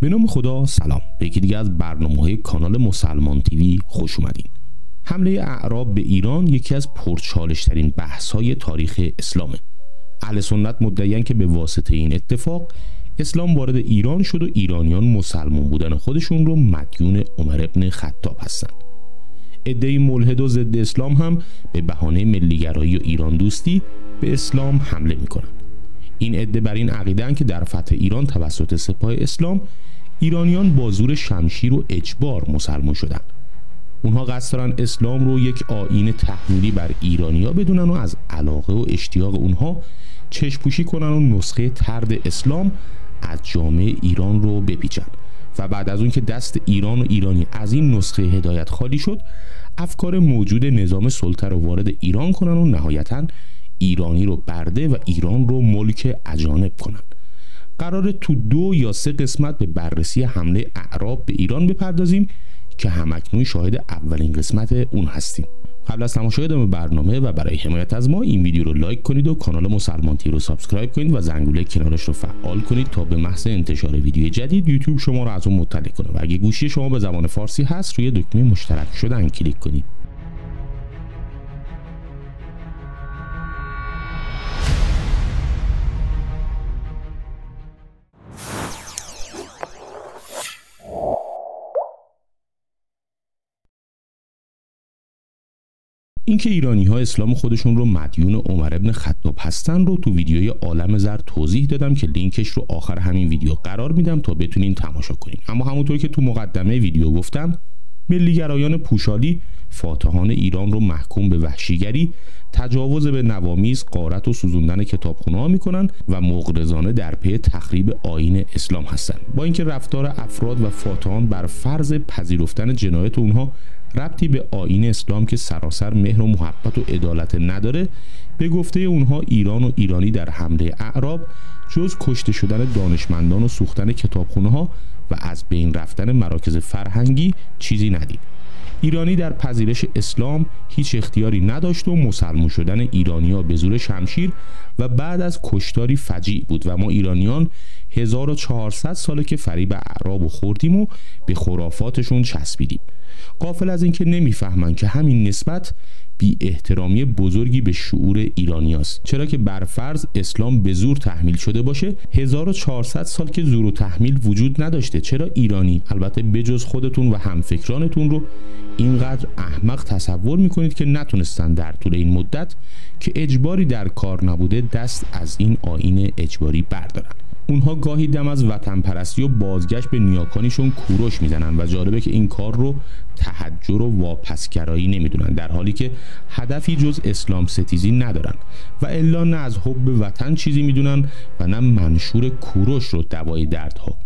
به نام خدا سلام. به یکی دیگه از برنامه کانال مسلمان تیوی خوش اومدین. حمله اعراب به ایران یکی از پرچالشترین بحث های تاریخ اسلامه. اهل سنت مدعیان که به واسطه این اتفاق اسلام وارد ایران شد و ایرانیان مسلمان بودن خودشون رو مدیون عمر ابن خطاب هستند عدهای ملحد و ضد اسلام هم به بهانه ملیگرایی و ایران دوستی به اسلام حمله می‌کنن. این عده بر این عقیدن که در فتح ایران توسط سپاه اسلام ایرانیان با زور شمشیر و اجبار مسلمان شدند. اونها قصد دارن اسلام رو یک آین تحمیلی بر ایرانیا بدونن و از علاقه و اشتیاق اونها چشپوشی کنن و نسخه ترد اسلام از جامعه ایران رو بپیچن. و بعد از اون که دست ایران و ایرانی از این نسخه هدایت خالی شد افکار موجود نظام سلطه رو وارد ایران کنن و نهایتا ایرانی رو برده و ایران رو ملک اجانب کنن. قراره تو دو یا سه قسمت به بررسی حمله اعراب به ایران بپردازیم که همکنون شاهد اولین قسمت اون هستیم. قبل از تماشای ادامه برنامه و برای حمایت از ما این ویدیو رو لایک کنید و کانال مسلمان تی وی رو subscribe کنید و زنگوله کنارش رو فعال کنید تا به محض انتشار ویدیو جدید یوتیوب شما رو از اون مطلع کنه. و اگه گوشی شما به زبان فارسی هست روی دکمه مشترک شدن کلیک کنید. اینکه ایرانی ها اسلام خودشون رو مدیون عمر ابن خطاب هستن رو تو ویدیوی عالم زر توضیح دادم که لینکش رو آخر همین ویدیو قرار میدم تا بتونین تماشا کنین. اما همونطور که تو مقدمه ویدیو گفتم ملیگرایان پوشالی فاتحان ایران رو محکوم به وحشیگری تجاوز به نوامیز قارت و سوزوندن کتابخونه ها می‌کنن و مغرضانه در پی تخریب آین اسلام هستند با اینکه رفتار افراد و فاتحان بر فرض پذیرفتن جنایت اونها ربطی به آین اسلام که سراسر مهر و محبت و عدالت نداره به گفته اونها ایران و ایرانی در حمله اعراب جز کشته شدن دانشمندان و سوختن کتابخونه ها و از بین رفتن مراکز فرهنگی چیزی ندید. ایرانی در پذیرش اسلام هیچ اختیاری نداشت و مسلمون شدن ایرانیا به زور شمشیر و بعد از کشتاری فجیع بود و ما ایرانیان 1400 ساله که فریب اعراب و خوردیم و به خرافاتشون چسبیدیم. قافل از اینکه نمی‌فهمن که همین نسبت بی احترامی بزرگی به شعور ایرانیاست چرا که بر فرض اسلام به زور تحمیل شده باشه 1400 سال که زور و تحمیل وجود نداشته. چرا ایرانی؟ البته بجز خودتون و همفکرانتون رو اینقدر احمق تصور می‌کنید که نتونستن در طول این مدت که اجباری در کار نبوده دست از این آین اجباری بردارن. اونها گاهی دم از وطن پرستی و بازگشت به نیاکانیشون کوروش می‌زنن و جالبه که این کار رو تحجر و واپسگرایی نمی‌دونن در حالی که هدفی جز اسلام ستیزی ندارن و الا نه از حب وطن چیزی می‌دونن و نه منشور کوروش رو دوای دردها.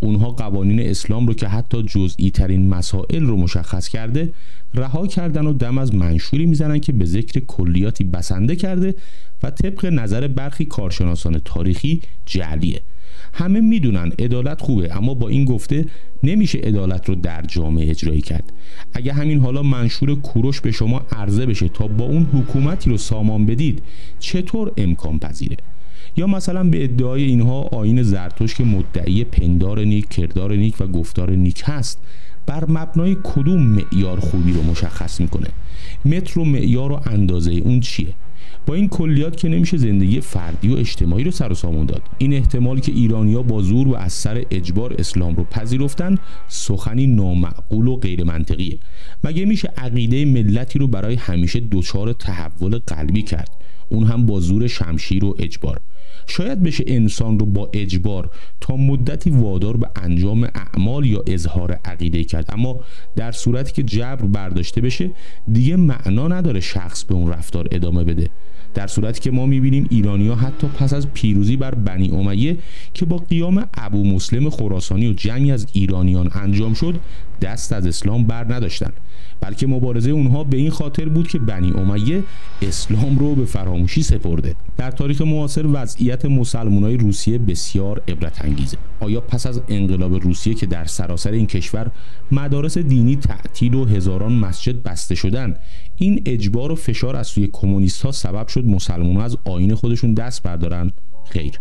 اونها قوانین اسلام رو که حتی جزئی ترین مسائل رو مشخص کرده رها کردن و دم از منشوری می‌زنن که به ذکر کلیاتی بسنده کرده و طبق نظر برخی کارشناسان تاریخی جعلیه. همه می‌دونن عدالت خوبه اما با این گفته نمیشه عدالت رو در جامعه اجرایی کرد. اگه همین حالا منشور کوروش به شما عرضه بشه تا با اون حکومتی رو سامان بدید چطور امکان پذیره؟ یا مثلا به ادعای اینها آین زرتوش که مدعی پندار نیک کردار نیک و گفتار نیک هست بر مبنای کدوم معیار خوبی رو مشخص می‌کنه؟ متر و معیار و اندازه اون چیه؟ با این کلیات که نمیشه زندگی فردی و اجتماعی رو سر و سامون داد. این احتمال که ایرانیا با زور و از سر اجبار اسلام رو پذیرفتن سخنی نامعقول و غیر منطقیه مگه میشه عقیده ملتی رو برای همیشه دچار تحول قلبی کرد؟ اون هم با زور شمشیر و اجبار. شاید بشه انسان رو با اجبار تا مدتی وادار به انجام اعمال یا اظهار عقیده کرد. اما در صورتی که جبر برداشته بشه دیگه معنا نداره شخص به اون رفتار ادامه بده. در صورتی که ما می‌بینیم ایرانیا حتی پس از پیروزی بر بنی امیه که با قیام ابو مسلم خراسانی و جمعی از ایرانیان انجام شد دست از اسلام بر نداشتند بلکه مبارزه اونها به این خاطر بود که بنی امیه اسلام رو به فراموشی سپرده. در تاریخ معاصر وضعیت مسلمانای روسیه بسیار عبرت انگیزه آیا پس از انقلاب روسیه که در سراسر این کشور مدارس دینی تعطیل و هزاران مسجد بسته شدن این اجبار و فشار از سوی کمونیست ها سبب شد مسلمان از آین خودشون دست بردارن؟ خیر.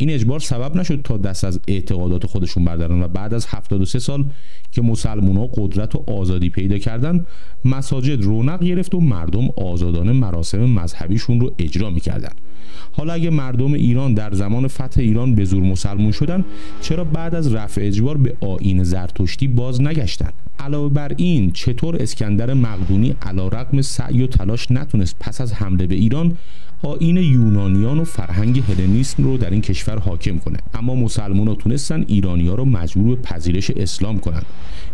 این اجبار سبب نشد تا دست از اعتقادات خودشون بردارن و بعد از 73 سال که مسلمان ها قدرت و آزادی پیدا کردن مساجد رونق گرفت و مردم آزادانه مراسم مذهبیشون رو اجرا می‌کردن. حالا اگه مردم ایران در زمان فتح ایران به زور مسلمون شدن چرا بعد از رفع اجبار به آین زرتشتی باز نگشتن؟ علاوه بر این چطور اسکندر مقدونی علا رقم سعی و تلاش نتونست پس از حمله به ایران آین یونانیان و فرهنگ هلنیسم رو در این کشور حاکم کنه. اما مسلمان ها تونستن ایرانی ها رو مجبور به پذیرش اسلام کنن.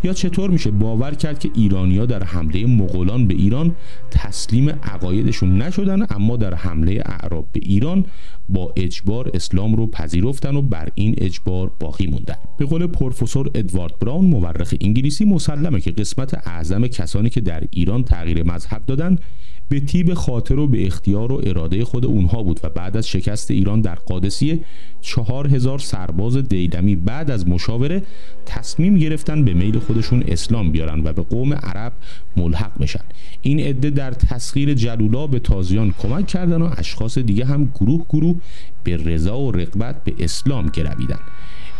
یا چطور میشه باور کرد که ایرانیا در حمله مغولان به ایران تسلیم عقایدشون نشدن اما در حمله اعراب به ایران با اجبار اسلام رو پذیرفتن و بر این اجبار باقی موندن؟ به قول پروفسور ادوارد براون مورخ انگلیسی مسلمه که قسمت اعظم کسانی که در ایران تغییر مذهب دادن به تیب خاطر و به اختیار و اراده خود اونها بود و بعد از شکست ایران در قادسیه چهار هزار سرباز دیلمی بعد از مشاوره تصمیم گرفتن به میل خودشون اسلام بیارن و به قوم عرب ملحق بشن. این عده در تسخیر جلولا به تازیان کمک کردن و اشخاص دیگه هم گروه گروه به رضا و رقبت به اسلام گرویدن.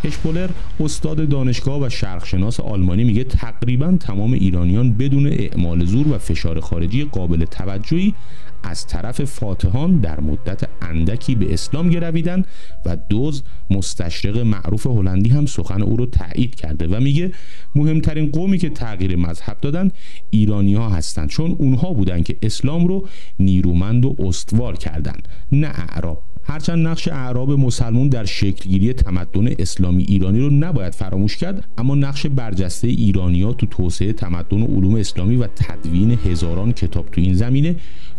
اشپولر استاد دانشگاه و شرقشناس آلمانی میگه تقریبا تمام ایرانیان بدون اعمال زور و فشار خارجی قابل توجهی از طرف فاتحان در مدت اندکی به اسلام گرویدن و دوز مستشرق معروف هلندی هم سخن او رو تایید کرده و میگه مهمترین قومی که تغییر مذهب دادن ایرانی ها هستند چون اونها بودن که اسلام رو نیرومند و استوار کردن نه اعراب. هرچند نقش اعراب مسلمون در شکلگیری تمدن اسلامی ایرانی رو نباید فراموش کرد اما نقش برجسته ایرانیا تو توسعه تمدن و علوم اسلامی و تدوین هزاران کتاب تو این زمینه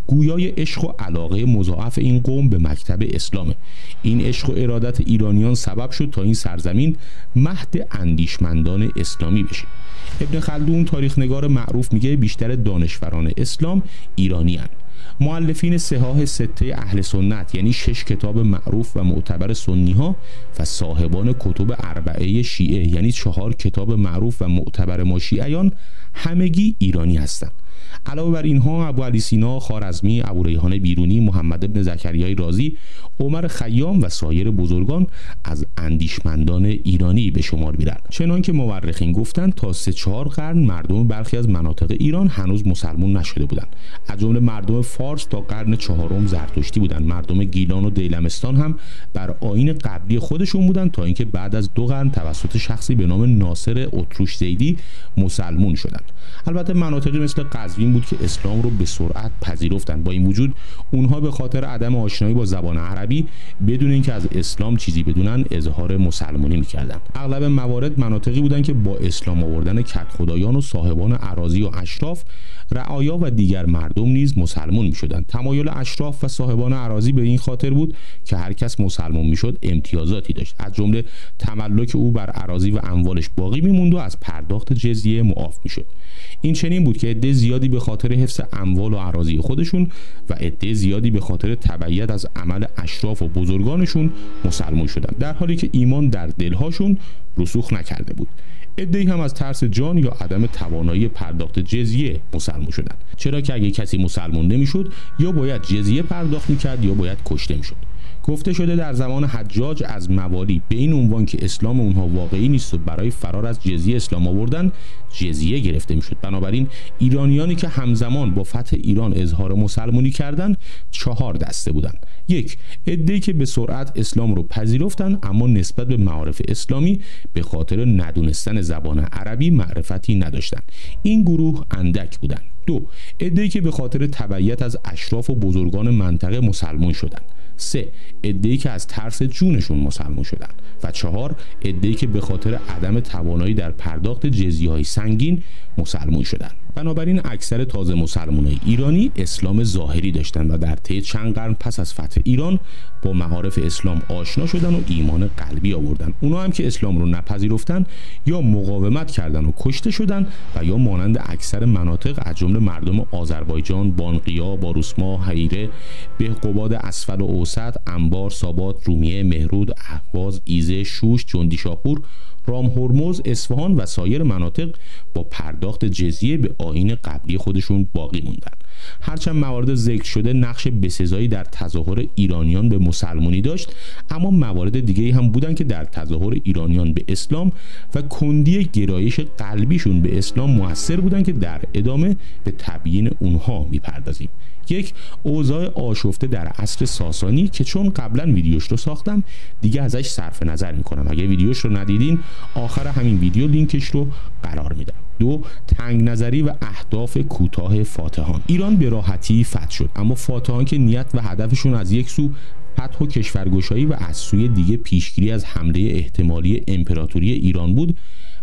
گویای عشق و علاقه مضاعف این قوم به مکتب اسلامه این عشق و ارادت ایرانیان سبب شد تا این سرزمین مهد اندیشمندان اسلامی بشه ابن خلدون تاریخ نگار معروف میگه بیشتر دانشوران اسلام ایرانی هن. معلفین سهاه سته اهل سنت یعنی شش کتاب معروف و معتبر سنی ها و صاحبان کتب اربعه شیعه یعنی چهار کتاب معروف و معتبر ما شیعیان همگی ایرانی هستند. علاوه بر اینها ابو علی سینا خارزمی ابو ریحان بیرونی محمد ابن زکریای رازی عمر خیام و سایر بزرگان از اندیشمندان ایرانی به شمار میرن چنان که مورخین گفتند تا سه چهار قرن مردم برخی از مناطق ایران هنوز مسلمون نشده بودند. از جمله مردم فارس تا قرن چهارم زرتشتی بودند. مردم گیلان و دیلمستان هم بر آین قبلی خودشون بودند تا اینکه بعد از دو قرن توسط شخصی به نام ناصر اتروش زیدی مسلمون شدند. البته مناطقی مثل قزوین بود که اسلام رو به سرعت پذیرفتند با این وجود اونها به خاطر عدم آشنایی با زبان عربی بدون اینکه از اسلام چیزی بدونن اظهار مسلمانی می‌کردن. اغلب موارد مناطقی بودند که با اسلام آوردن خدایان و صاحبان اراضی و اشراف رعایا و دیگر مردم نیز مسلمان می‌شدند تمایل اشراف و صاحبان اراضی به این خاطر بود که هر کس مسلمان می‌شد امتیازاتی داشت. از جمله تملک او بر اراضی و اموالش باقی میموند و از پرداخت جزیه معاف می‌شد. این چنین بود که عده زیادی به خاطر حفظ اموال و اراضی خودشون و عده زیادی به خاطر تبعیت از عمل اشراف و بزرگانشون مسلمان شدند در حالی که ایمان در دلهاشون رسوخ نکرده بود. ادهی هم از ترس جان یا عدم توانایی پرداخت جزیه مسلمان شدند چرا که اگه کسی مسلمان نمی‌شد یا باید جزیه پرداخت می‌کرد یا باید کشته می‌شد. گفته شده در زمان حجاج از موالی به این عنوان که اسلام اونها واقعی نیست و برای فرار از جزیه اسلام آوردن جزیه گرفته می‌شد. بنابراین ایرانیانی که همزمان با فتح ایران اظهار مسلمانی کردند چهار دسته بودند یک عده‌ای که به سرعت اسلام رو پذیرفتن اما نسبت به معارف اسلامی به خاطر ندونستن زبان عربی معرفتی نداشتند این گروه اندک بودند دو عده‌ای که به خاطر تبعیت از اشراف و بزرگان منطقه مسلمان شدند. سه ادهی که از ترس جونشون مسلمان شدن و چهار ادهی که به خاطر عدم توانایی در پرداخت جزیه های سنگین مسلمان شدن بنابراین اکثر تازه مسلمان ایرانی اسلام ظاهری داشتند و در طی چند قرن پس از فتح ایران با معارف اسلام آشنا شدن و ایمان قلبی آوردن اونا هم که اسلام رو نپذیرفتن یا مقاومت کردن و کشته شدن و یا مانند اکثر مناطق از جمله مردم آذربایجان، بانقیا، باروسما، حیره، بهقباد اسفل و اوسط، انبار، سابات، رومیه، مهرود، اهواز، ایزه، شوش، جندی شاپور رام هرمز اصفهان و سایر مناطق با پرداخت جزیه به آین قبلی خودشون باقی موندن. هرچند موارد ذکر شده نقش بسزایی در تظاهر ایرانیان به مسلمانی داشت اما موارد دیگه هم بودن که در تظاهر ایرانیان به اسلام و کندی گرایش قلبیشون به اسلام موثر بودن که در ادامه به تبیین اونها می‌پردازیم. یک اوضاع آشفته در عصر ساسانی که چون قبلا ویدیوش رو ساختم دیگه ازش صرف نظر می‌کنم. اگه ویدیوش رو ندیدین آخر همین ویدیو لینکش رو قرار میدم. دو تنگ نظری و اهداف کوتاه فاتحان. ایران به راحتی فتح شد اما فاتحان که نیت و هدفشون از یک سو فتح و کشورگشایی و از سوی دیگه پیشگیری از حمله احتمالی امپراتوری ایران بود.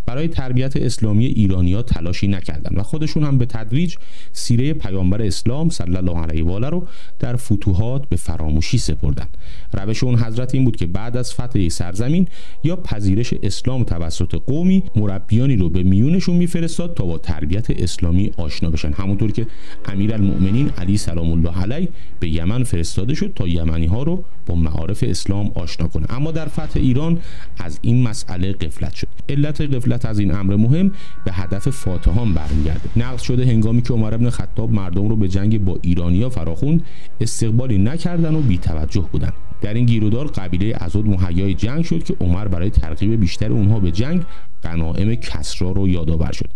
برای تربیت اسلامی ایرانیا تلاشی نکردند و خودشون هم به تدریج سیره پیامبر اسلام صلی الله علیه و رو در فتوحات به فراموشی سپردند روش اون حضرت این بود که بعد از فتح سرزمین یا پذیرش اسلام توسط قومی مربیانی رو به میونشون میفرستاد تا با تربیت اسلامی آشنا بشن. همونطور که امیرالمؤمنین علی سلام الله علیه به یمن فرستاده شد تا یمنی ها رو با معارف اسلام آشنا کنه. اما در فتح ایران از این مسئله قفلت شد. علت قفلت از این امر مهم به هدف فاتحان برمیگرده. نقل شده هنگامی که عمر ابن خطاب مردم رو به جنگ با ایرانیا فراخوند استقبالی نکردن و بیتوجه بودند در این گیرودار قبیله ازود مهیای جنگ شد که عمر برای ترغیب بیشتر اونها به جنگ غنائم کسرا رو یادآور شد.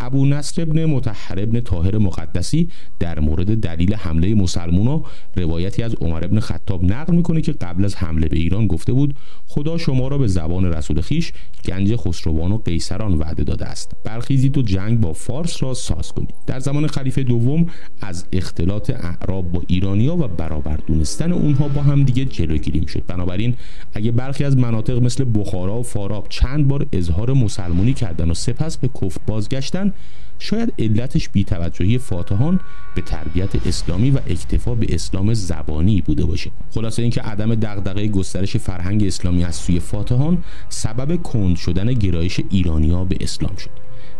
ابو نصر ابن متحر ابن طاهر مقدسی در مورد دلیل حمله مسلمونا روایتی از عمر ابن خطاب نقل می‌کنه که قبل از حمله به ایران گفته بود خدا شما را به زبان رسول خیش گنج خسروان و قیصران وعده داده است. برخیزید و جنگ با فارس را ساز کنید. در زمان خلیفه دوم از اختلاط اعراب با ایرانیا و برابر دونستن اونها با هم دیگه جلوگیری می‌شد. بنابراین اگه برخی از مناطق مثل بخارا و فاراب چند بار اظهار مسلمونی کردن و سپس به کفر بازگشتن شاید علتش بیتوجهی فاتحان به تربیت اسلامی و اکتفا به اسلام زبانی بوده باشه. خلاصه اینکه عدم دغدغه گسترش فرهنگ اسلامی از سوی فاتحان سبب کند شدن گرایش ایرانیا به اسلام شد.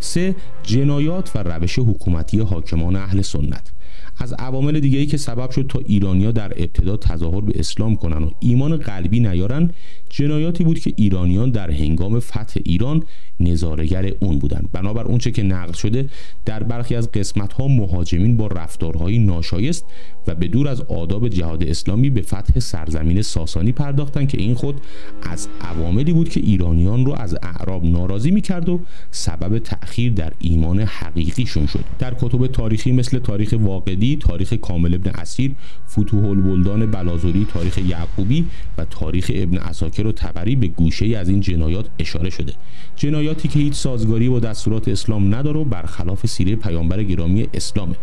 سه جنایات و روش حکومتی حاکمان اهل سنت. از عوامل دیگری که سبب شد تا ایرانیا در ابتدا تظاهر به اسلام کنن و ایمان قلبی نیارن جنایاتی بود که ایرانیان در هنگام فتح ایران نظارگر اون بودند. بنابر اونچه که نقل شده در برخی از قسمت ها مهاجمین با رفتارهای ناشایست و به دور از آداب جهاد اسلامی به فتح سرزمین ساسانی پرداختند که این خود از عواملی بود که ایرانیان رو از اعراب ناراضی می‌کرد و سبب تأخیر در ایمان حقیقیشون شد. در کتب تاریخی مثل تاریخ واقعی تاریخ کامل ابن اسیر فتوح البلدان بلازوری تاریخ یعقوبی و تاریخ ابن اساکر و تبری به گوشه از این جنایات اشاره شده. جنایاتی که هیچ سازگاری با دستورات اسلام نداره و برخلاف سیره پیامبر گرامی اسلامه.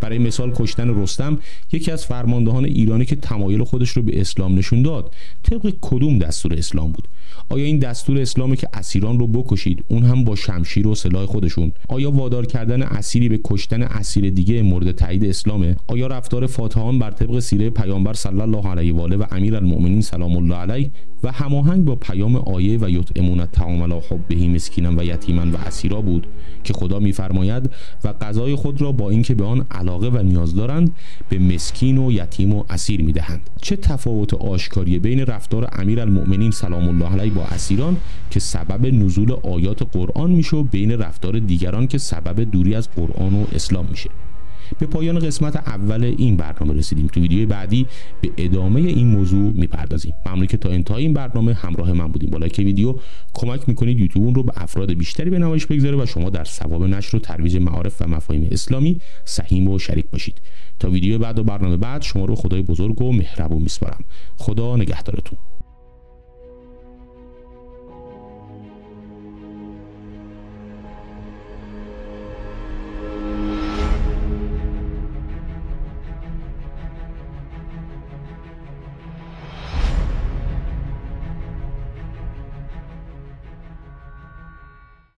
برای مثال کشتن رستم یکی از فرماندهان ایرانی که تمایل خودش رو به اسلام نشون داد طبق کدوم دستور اسلام بود؟ آیا این دستور اسلامی که اسیران رو بکشید اون هم با شمشیر و سلاح خودشون؟ آیا وادار کردن اسیری به کشتن اسیر دیگه مورد تایید اسلامه؟ آیا رفتار فاتحان بر طبق سیره پیامبر صلی الله علیه و آله و امیرالمؤمنین سلام الله علیه و هماهنگ با پیام آیه و یطعمون الطعام علی حبه مسکینا و یتیما و اسیرا بود؟ که خدا میفرماید و غذای خود را با اینکه به آن علاقه و نیاز دارند به مسکین و یتیم و اسیر می‌دهند. چه تفاوت آشکاری بین رفتار امیرالمؤمنین سلام الله علیه با اسیران که سبب نزول آیات قرآن میشه و بین رفتار دیگران که سبب دوری از قرآن و اسلام میشه؟ به پایان قسمت اول این برنامه رسیدیم. تو ویدیو بعدی به ادامه این موضوع می‌پردازیم. ممنون که تا انتهای این برنامه همراه من بودیم. با لایک ویدیو کمک می‌کنید یوتیوب رو به افراد بیشتری به نمایش بگذاره و شما در ثواب نشر و ترویج معارف و مفاهیم اسلامی سهیم و شریک باشید. تا ویدیو بعد و برنامه بعد شما رو خدای بزرگ و مهربون میسپارم. خدا نگهدارتون.